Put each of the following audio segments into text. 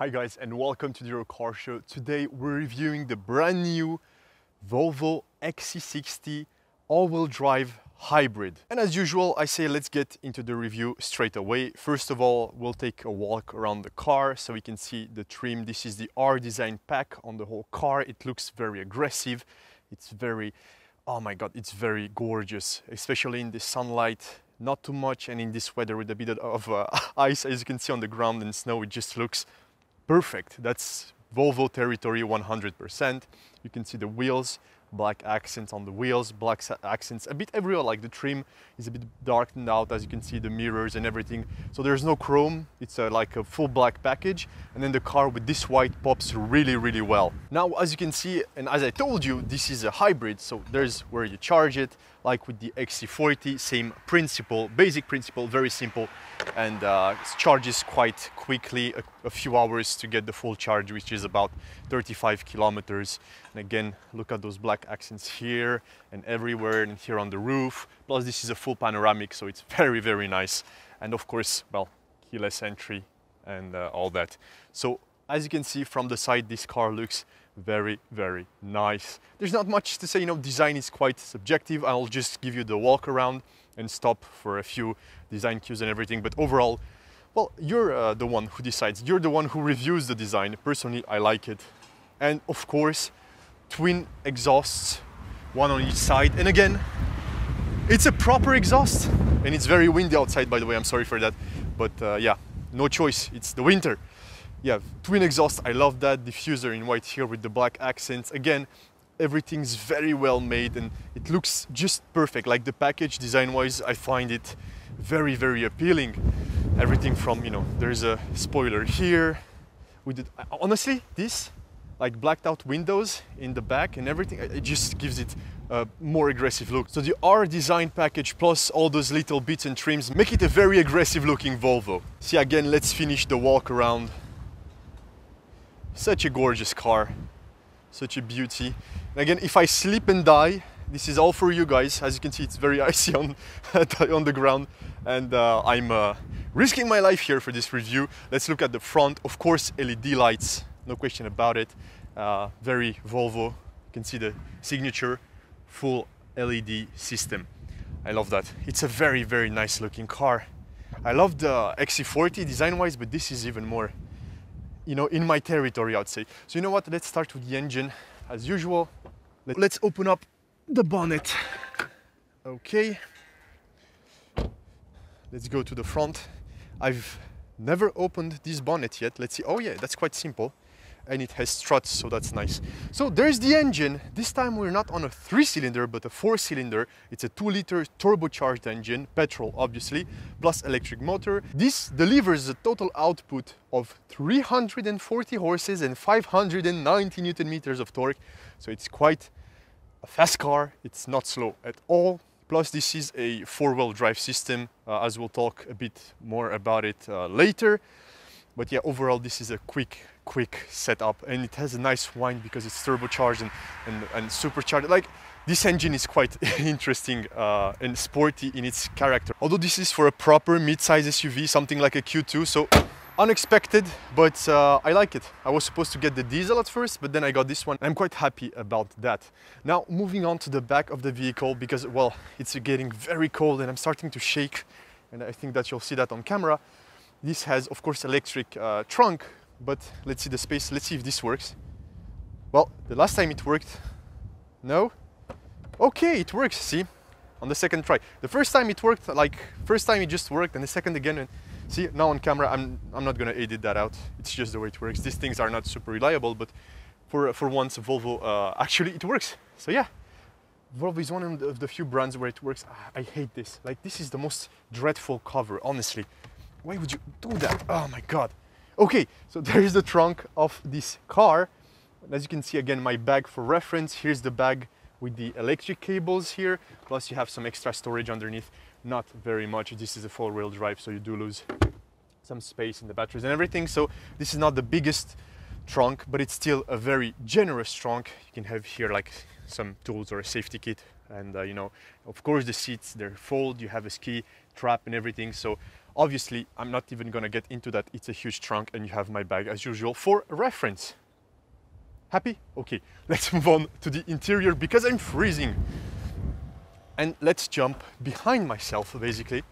Hi guys and welcome to the Euro Car Show. Today we're reviewing the brand new Volvo XC60 all-wheel drive hybrid. And as usual, I say let's get into the review straight away. First of all, we'll take a walk around the car so we can see the trim. This is the R design pack on the whole car. It looks very aggressive. It's very, oh my God, it's very gorgeous, especially in the sunlight not too much and in this weather with a bit of uh, ice as you can see on the ground and snow it just looks perfect. That's Volvo territory 100% you can see the wheels black accents on the wheels, black accents a bit everywhere, like the trim is a bit darkened out as you can see the mirrors and everything. So there's no chrome, it's a, like a full black package and then the car with this white pops really, really well. Now, as you can see, and as I told you, this is a hybrid, so there's where you charge it, like with the XC40, same principle, basic principle, very simple, and uh, charges quite quickly, a, a, few hours to get the full charge, which is about 35 kilometers. And again, look at those black accents here and everywhere, and here on the roof. Plus, this is a full panoramic, so it's very, very nice. And of course, well, keyless entry and uh, all that. So as you can see from the side, this car looks very, very nice. There's not much to say, you know, design is quite subjective. I'll just give you the walk around and stop for a few design cues and everything. But overall, well, you're uh, the one who decides. You're the one who reviews the design. Personally, I like it. And of course, twin exhausts, one on each side. And again, it's a proper exhaust. And it's very windy outside, by the way. I'm sorry for that. But uh, yeah, no choice. It's the winter yeah, twin exhaust, I love that. Diffuser in white here with the black accents. Again, everything's very well made and it looks just perfect. Like the package design-wise, I find it very, very appealing. Everything from, you know, there's a spoiler here. With it, honestly, this, like blacked out windows in the back and everything, it just gives it a more aggressive look. So the R design package plus all those little bits and trims make it a very aggressive looking Volvo. See again, let's finish the walk around such a gorgeous car, such a beauty. And again, if I slip and die, this is all for you guys. As you can see, it's very icy on, on the ground and uh, I'm uh, risking my life here for this review. Let's look at the front. Of course, LED lights, no question about it. Uh, very Volvo. You can see the signature, full LED system. I love that. It's a very, very nice looking car. I love the XC40 design-wise, but this is even more you know, in my territory, I'd say. So you know what, let's start with the engine as usual. Let's open up the bonnet. Okay. Let's go to the front. I've never opened this bonnet yet. Let's see. Oh yeah, that's quite simple and it has struts, so that's nice. So there's the engine. This time we're not on a three cylinder, but a four cylinder. It's a two liter turbocharged engine, petrol obviously, plus electric motor. This delivers a total output of 340 horses and 590 newton meters of torque. So it's quite a fast car. It's not slow at all. Plus this is a four-wheel drive system, uh, as we'll talk a bit more about it uh, later. But yeah, overall, this is a quick, quick setup and it has a nice whine because it's turbocharged and, and, and supercharged. Like this engine is quite interesting uh, and sporty in its character. Although this is for a proper mid-size SUV, something like a Q2, so unexpected, but uh, I like it. I was supposed to get the diesel at first, but then I got this one. I'm quite happy about that. Now, moving on to the back of the vehicle, because, well, it's getting very cold and I'm starting to shake, and I think that you'll see that on camera. This has, of course, electric uh, trunk, but let's see the space. Let's see if this works. Well, the last time it worked, no? Okay, it works, see? On the second try. The first time it worked, like, first time it just worked, and the second again, and see, now on camera, I'm, I'm not gonna edit that out. It's just the way it works. These things are not super reliable, but for, for once, Volvo, uh, actually it works. So yeah, Volvo is one of the few brands where it works. Ah, I hate this. Like, this is the most dreadful cover, honestly. Why would you do that? Oh my God. Okay, so there is the trunk of this car. As you can see again, my bag for reference. Here's the bag with the electric cables here. Plus you have some extra storage underneath. Not very much. This is a four wheel drive, so you do lose some space in the batteries and everything. So this is not the biggest trunk, but it's still a very generous trunk. You can have here like some tools or a safety kit. And uh, you know, of course the seats, they're fold, you have a ski trap and everything. So Obviously, I'm not even gonna get into that. It's a huge trunk and you have my bag as usual for reference. Happy? Okay, let's move on to the interior because I'm freezing. And let's jump behind myself basically.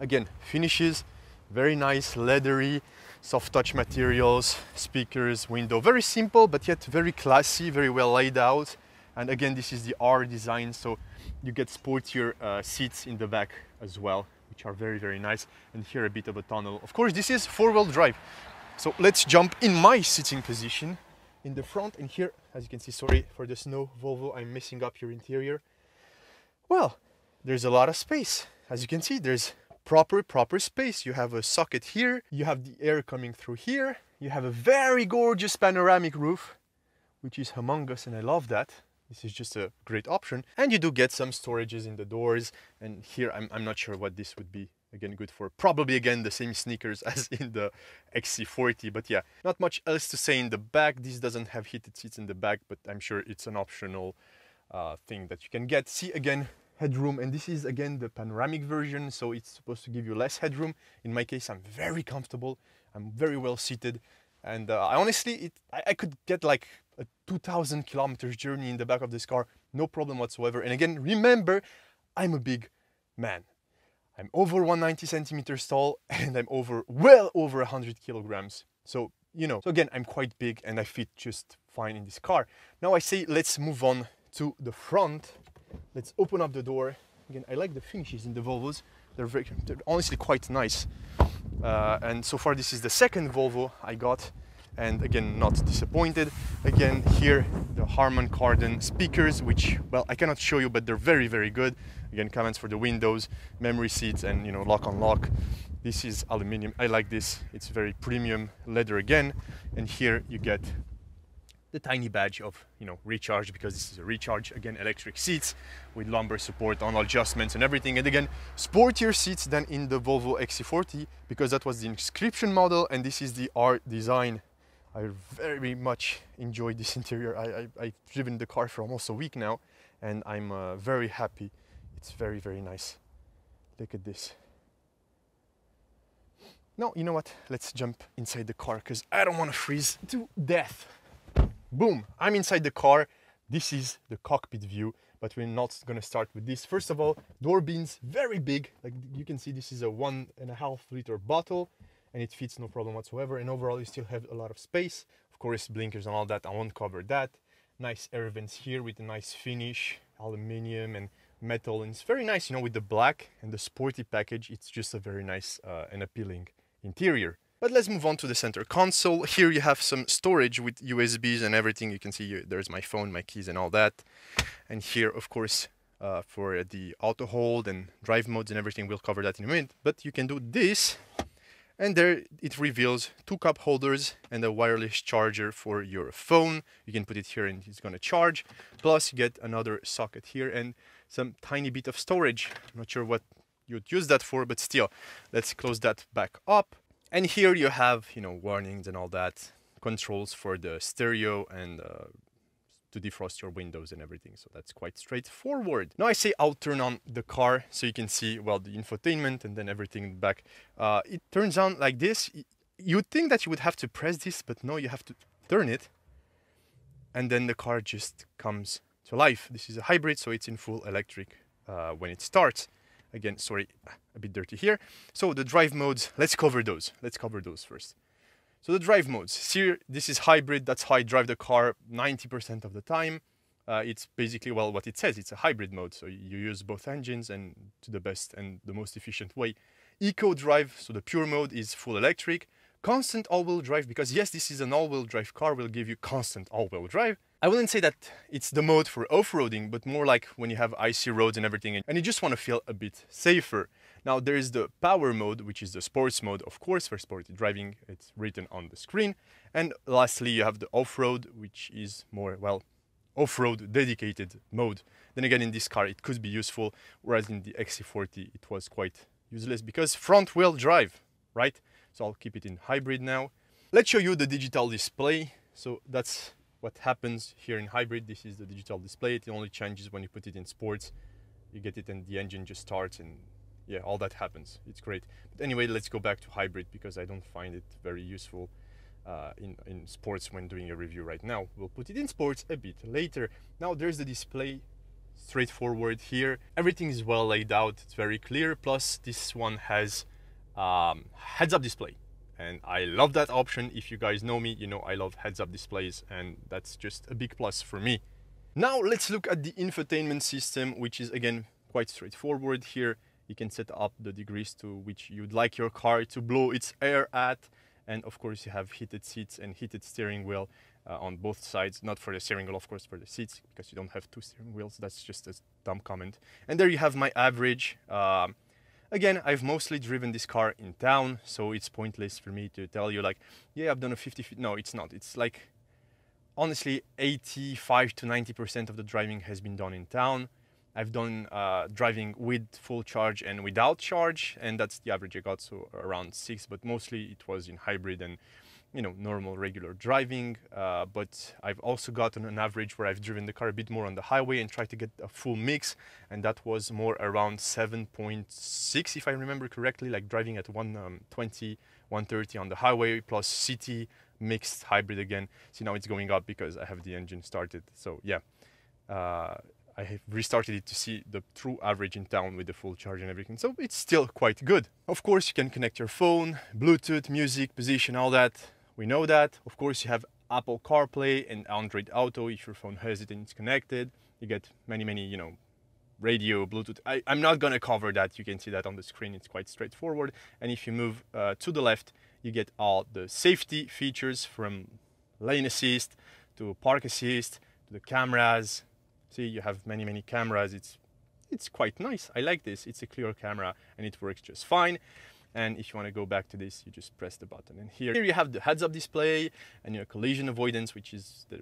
Again, finishes, very nice, leathery, soft touch materials, speakers, window. Very simple, but yet very classy, very well laid out. And again, this is the R design, so you get sportier uh, seats in the back as well, which are very, very nice. And here a bit of a tunnel. Of course, this is four-wheel drive. So let's jump in my sitting position in the front. And here, as you can see, sorry for the snow, Volvo, I'm messing up your interior. Well, there's a lot of space. As you can see, there's proper, proper space. You have a socket here, you have the air coming through here, you have a very gorgeous panoramic roof, which is humongous and I love that. This is just a great option. And you do get some storages in the doors. And here, I'm, I'm not sure what this would be again good for. Probably again the same sneakers as in the XC40 but yeah not much else to say in the back. This doesn't have heated seats in the back but I'm sure it's an optional uh, thing that you can get. See again headroom. And this is again the panoramic version so it's supposed to give you less headroom. In my case i'm very comfortable. I'm very well seated and uh, i honestly it I, I, could get like a 2000 kilometers journey in the back of this car no problem whatsoever and again remember i'm a big man i'm over 190 centimeters tall and i'm over well over 100 kilograms so you know so again i'm quite big and i fit just fine in this car now i say let's move on to the front Let's open up the door. Again, I like the finishes in the Volvos. They're, very, they're honestly quite nice. Uh, and so far this is the second Volvo I got. And again not disappointed. Again here the Harman Kardon speakers which well I cannot show you but they're very very good. Again comments for the windows memory seats and you know lock on lock. This is aluminium. I like this. It's very premium leather again. And here you get the tiny badge of you know recharge because this is a recharge again electric seats with lumbar support on adjustments and everything. And again sportier seats than in the Volvo XC40 because that was the inscription model and this is the R design. I very much enjoyed this interior. I, I, have driven the car for almost a week now and I'm uh, very happy. It's very very nice. Look at this. No you know what? Let's jump inside the car because I don't want to freeze to death boom, I'm inside the car. This is the cockpit view, but we're not gonna start with this. First of all, door bins, very big. Like you can see, this is a one and a half liter bottle and it fits no problem whatsoever. And overall, you still have a lot of space. Of course, blinkers and all that, I won't cover that. Nice air vents here with a nice finish, aluminium and metal. And it's very nice, you know, with the black and the sporty package, it's just a very nice uh, and appealing interior. But let's move on to the center console. Here you have some storage with USBs and everything. You can see there's my phone, my keys and all that. And here, of course, uh, for the auto hold and drive modes and everything, we'll cover that in a minute. But you can do this and there it reveals two cup holders and a wireless charger for your phone. You can put it here and it's gonna charge. Plus you get another socket here and some tiny bit of storage. I'm not sure what you'd use that for, but still, let's close that back up. And here you have, you know, warnings and all that, controls for the stereo and uh, to defrost your windows and everything. So that's quite straightforward. Now I say I'll turn on the car so you can see, well, the infotainment and then everything back. Uh, it turns on like this. You'd think that you would have to press this, but no, you have to turn it. And then the car just comes to life. This is a hybrid, so it's in full electric uh, when it starts. Again, sorry, a bit dirty here. So the drive modes, let's cover those. Let's cover those first. So the drive modes, here, this is hybrid. That's how I drive the car 90% of the time. Uh, it's basically, well, what it says, it's a hybrid mode. So you use both engines and to the best and the most efficient way. Eco drive, so the pure mode is full electric. Constant all-wheel drive, because yes, this is an all-wheel drive car, will give you constant all-wheel drive. I wouldn't say that it's the mode for off-roading, but more like when you have icy roads and everything, and you just want to feel a bit safer. Now there is the power mode, which is the sports mode, of course, for sporty driving, it's written on the screen. And lastly, you have the off-road, which is more, well, off-road dedicated mode. Then again, in this car, it could be useful, whereas in the XC40, it was quite useless because front wheel drive, right? So I'll keep it in hybrid now. Let's show you the digital display. So that's what happens here in hybrid. This is the digital display. It only changes when you put it in sports. You get it and the engine just starts and yeah, all that happens. It's great. But anyway, let's go back to hybrid because I don't find it very useful uh, in, in sports when doing a review right now. We'll put it in sports a bit later. Now there's the display, straightforward here. Everything is well laid out, it's very clear. Plus this one has um, heads up display. And I love that option. If you guys know me, you know I love heads up displays and that's just a big plus for me. Now let's look at the infotainment system, which is again quite straightforward here. You can set up the degrees to which you'd like your car to blow its air at and of course you have heated seats and heated steering wheel uh, on both sides not for the steering wheel of course for the seats because you don't have two steering wheels that's just a dumb comment and there you have my average um, again i've mostly driven this car in town so it's pointless for me to tell you like yeah i've done a 50 feet no it's not it's like honestly 85 to 90 percent of the driving has been done in town I've done uh, driving with full charge and without charge, and that's the average I got, so around six. But mostly it was in hybrid and you know normal regular driving. Uh, but I've also gotten an average where I've driven the car a bit more on the highway and tried to get a full mix, and that was more around 7.6 if I remember correctly, like driving at 120, um, 130 on the highway plus city mixed hybrid again. See now it's going up because I have the engine started. So yeah. Uh, I have restarted it to see the true average in town with the full charge and everything. So it's still quite good. Of course, you can connect your phone, Bluetooth, music, position, all that. We know that. Of course, you have Apple CarPlay and Android Auto if your phone has it and it's connected. You get many, many, you know, radio, Bluetooth. I, am not gonna cover that. You can see that on the screen. It's quite straightforward. And if you move uh, to the left, you get all the safety features from lane assist to park assist to the cameras, See, you have many, many cameras. It's, it's quite nice. I like this. It's a clear camera and it works just fine. And if you want to go back to this, you just press the button. And here, here you have the heads-up display and your collision avoidance, which is the,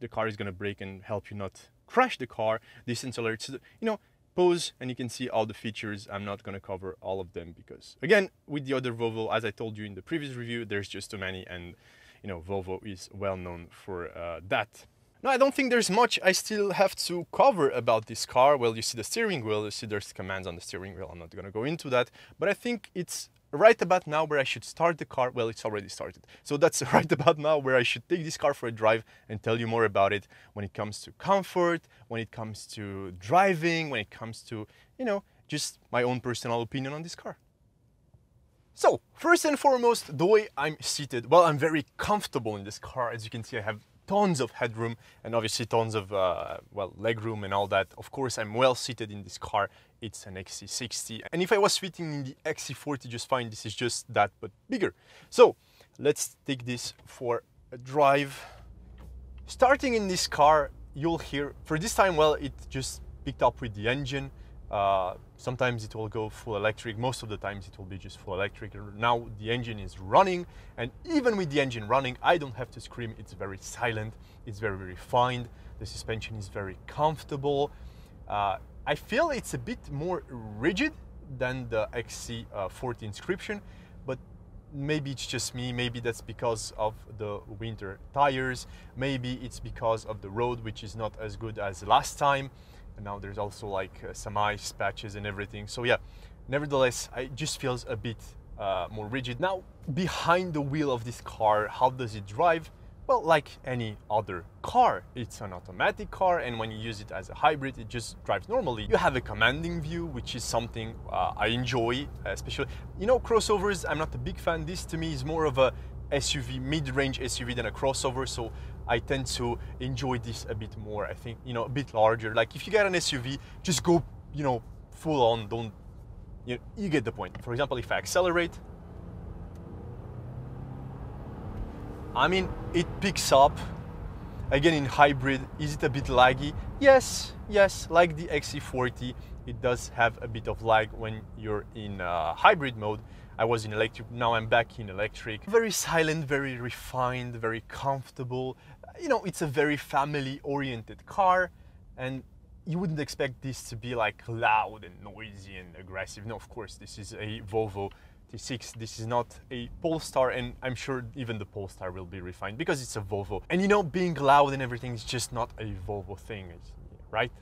the car is going to brake and help you not crash the car. Distance alerts, you know, pause and you can see all the features. I'm not going to cover all of them because, again, with the other Volvo, as I told you in the previous review, there's just too many and, you know, Volvo is well known for uh, that. No, I don't think there's much I still have to cover about this car. Well, you see the steering wheel, you see there's commands on the steering wheel. I'm not gonna go into that, but I think it's right about now where I should start the car. Well, it's already started. So that's right about now where I should take this car for a drive and tell you more about it when it comes to comfort, when it comes to driving, when it comes to, you know, just my own personal opinion on this car. So, first and foremost, the way I'm seated, well, I'm very comfortable in this car. As you can see, I have tons of headroom and obviously tons of uh, well leg room and all that. Of course, I'm well seated in this car. It's an XC60, and if I was fitting in the XC40 just fine, this is just that but bigger. So let's take this for a drive. Starting in this car, you'll hear for this time, well, it just picked up with the engine. Uh, sometimes it will go full electric, most of the times it will be just full electric. Now the engine is running, and even with the engine running, I don't have to scream. It's very silent, it's very refined, the suspension is very comfortable. Uh, I feel it's a bit more rigid than the XC40 inscription, but maybe it's just me, maybe that's because of the winter tires, maybe it's because of the road, which is not as good as last time and now there's also like uh, some ice patches and everything. So yeah, nevertheless, it just feels a bit uh, more rigid. Now, behind the wheel of this car, how does it drive? Well, like any other car, it's an automatic car, and when you use it as a hybrid, it just drives normally. You have a commanding view, which is something uh, I enjoy, especially, you know, crossovers, I'm not a big fan. This to me is more of a SUV, mid-range SUV than a crossover, so I tend to enjoy this a bit more. I think, you know, a bit larger. Like if you get an SUV, just go, you know, full on, don't, you, know, you get the point. For example, if I accelerate, I mean, it picks up. Again, in hybrid, is it a bit laggy? Yes, yes, like the XC40, it does have a bit of lag when you're in uh, hybrid mode. I was in electric, now I'm back in electric. Very silent, very refined, very comfortable you know, it's a very family oriented car and you wouldn't expect this to be like loud and noisy and aggressive. No, of course, this is a Volvo T6. This is not a Polestar, and I'm sure even the Polestar will be refined because it's a Volvo. And you know, being loud and everything is just not a Volvo thing, right?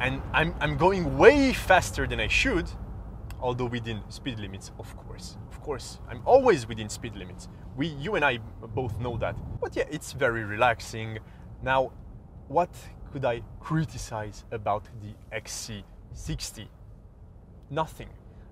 And I'm, I'm going way faster than I should, although within speed limits, of course. Of course, I'm always within speed limits. We, you and I both know that. But yeah, it's very relaxing. Now, what could I criticize about the XC60? Nothing.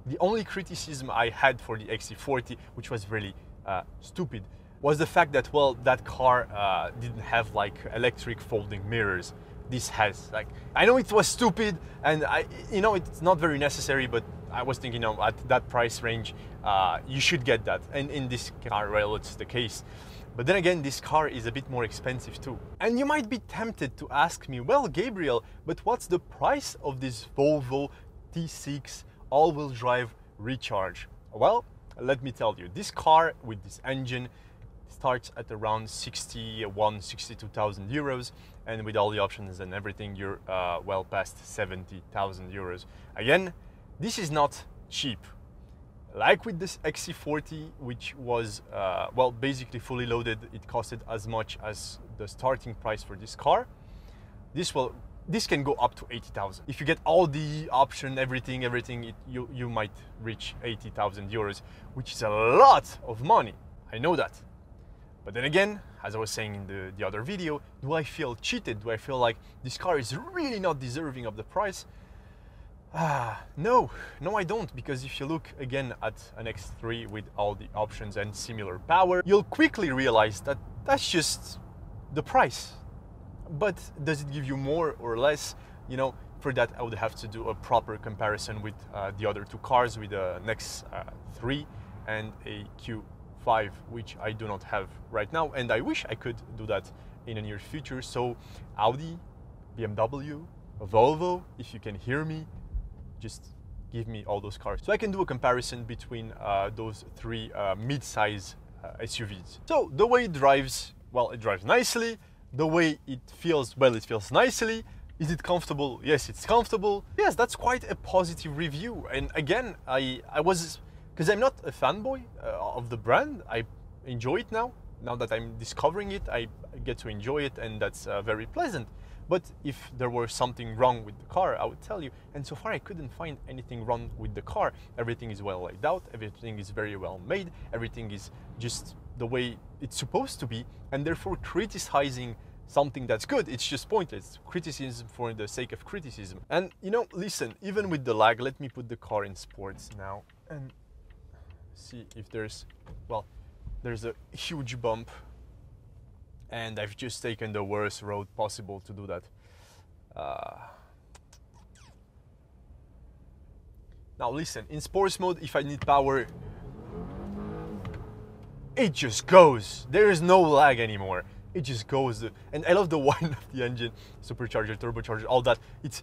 The only criticism I had for the XC40, which was really uh, stupid, was the fact that, well, that car uh, didn't have like electric folding mirrors this has. Like, I know it was stupid, and I, you know, it's not very necessary, but I was thinking, you know, at that price range, uh, you should get that. And in this car, well, it's the case. But then again, this car is a bit more expensive too. And you might be tempted to ask me, well, Gabriel, but what's the price of this Volvo T6 all-wheel drive recharge? Well, let me tell you, this car with this engine starts at around 61, 62,000 euros, and with all the options and everything, you're uh, well past 70,000 euros. Again, this is not cheap. Like with this XC40, which was, uh, well, basically fully loaded, it costed as much as the starting price for this car. This will this can go up to 80,000. If you get all the option, everything, everything, it, you, you might reach 80,000 euros, which is a lot of money. I know that. But then again, as I was saying in the, the other video, do I feel cheated? Do I feel like this car is really not deserving of the price? Ah, no, no I don't, because if you look again at an X3 with all the options and similar power, you'll quickly realize that that's just the price. But does it give you more or less? You know, for that I would have to do a proper comparison with uh, the other two cars, with the uh, 3 and a Q 5, which I do not have right now, and I wish I could do that in the near future. So Audi, BMW, Volvo, if you can hear me, just give me all those cars. So I can do a comparison between uh, those three uh, mid-size uh, SUVs. So the way it drives, well, it drives nicely. The way it feels, well, it feels nicely. Is it comfortable? Yes, it's comfortable. Yes, that's quite a positive review. And again, I, I was because I'm not a fanboy uh, of the brand. I enjoy it now. Now that I'm discovering it, I get to enjoy it, and that's uh, very pleasant. But if there were something wrong with the car, I would tell you. And so far, I couldn't find anything wrong with the car. Everything is well laid out, everything is very well made, everything is just the way it's supposed to be, and therefore criticizing something that's good, it's just pointless. Criticism for the sake of criticism. And you know, listen, even with the lag, let me put the car in sports now. And see if there's, well, there's a huge bump and I've just taken the worst road possible to do that. Uh, now listen, in sports mode, if I need power, it just goes. There is no lag anymore. It just goes. And I love the whine of the engine, supercharger, turbocharger, all that. It's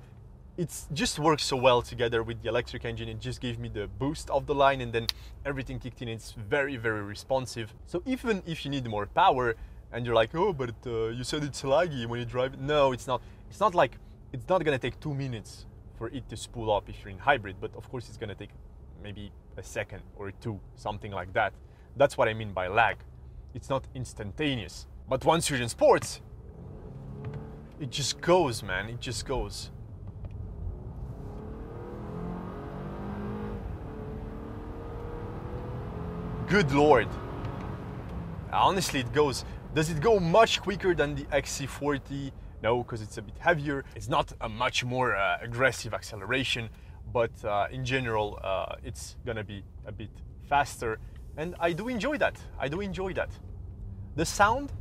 it just works so well together with the electric engine. It just gave me the boost of the line and then everything kicked in. It's very, very responsive. So even if you need more power and you're like, oh, but uh, you said it's laggy when you drive. No, it's not. It's not like, it's not gonna take two minutes for it to spool up if you're in hybrid, but of course it's gonna take maybe a second or two, something like that. That's what I mean by lag. It's not instantaneous. But once you're in sports, it just goes, man. It just goes. Good lord. Honestly, it goes. Does it go much quicker than the XC40? No, because it's a bit heavier. It's not a much more uh, aggressive acceleration, but uh, in general, uh, it's gonna be a bit faster. And I do enjoy that. I do enjoy that. The sound,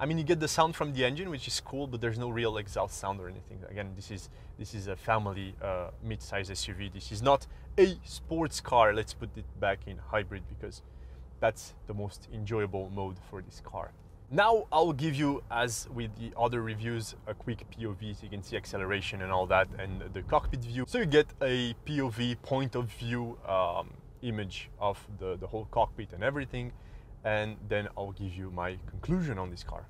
I mean, you get the sound from the engine, which is cool, but there's no real exhaust sound or anything. Again, this is this is a family uh, mid-size SUV. This is not a sports car. Let's put it back in hybrid because that's the most enjoyable mode for this car. Now I'll give you, as with the other reviews, a quick POV so you can see acceleration and all that and the cockpit view. So you get a POV point of view um, image of the, the whole cockpit and everything. And then I'll give you my conclusion on this car.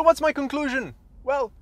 So what's my conclusion? Well,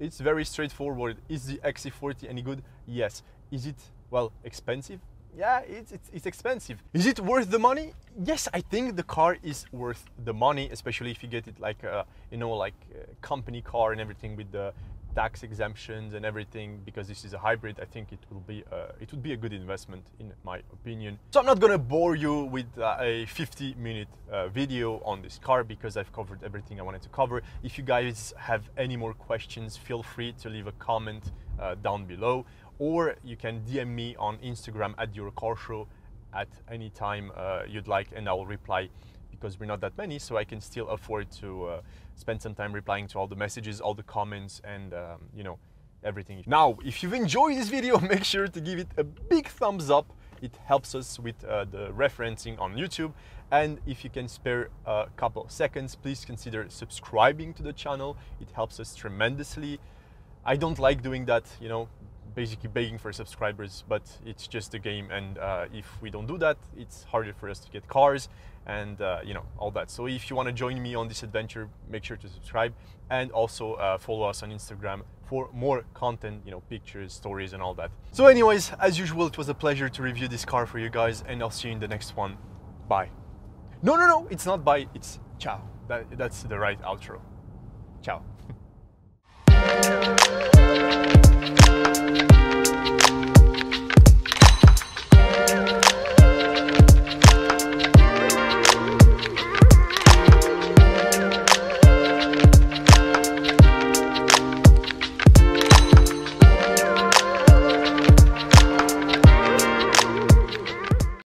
it's very straightforward. Is the XC40 any good? Yes. Is it, well, expensive? Yeah, it's, it's, it's, expensive. Is it worth the money? Yes, I think the car is worth the money, especially if you get it like a, you know, like a company car and everything with the tax exemptions and everything because this is a hybrid i think it will be uh, it would be a good investment in my opinion. So i'm not gonna bore you with uh, a 50 minute uh, video on this car because i've covered everything i wanted to cover. If you guys have any more questions feel free to leave a comment uh, down below or you can dm me on instagram at Euro Car Show at any time uh, you'd like and i'll reply because we're not that many, so I can still afford to uh, spend some time replying to all the messages, all the comments, and um, you know, everything. Now, if you've enjoyed this video, make sure to give it a big thumbs up. It helps us with uh, the referencing on YouTube. And if you can spare a couple seconds, please consider subscribing to the channel. It helps us tremendously. I don't like doing that, you know, basically begging for subscribers, but it's just a game. And uh, if we don't do that, it's harder for us to get cars and uh, you know all that. So if you want to join me on this adventure, make sure to subscribe and also uh, follow us on Instagram for more content, you know, pictures, stories, and all that. So, anyways, as usual, it was a pleasure to review this car for you guys, and I'll see you in the next one. Bye. No, no, no, it's not bye. It's ciao. That, that's the right outro. Ciao.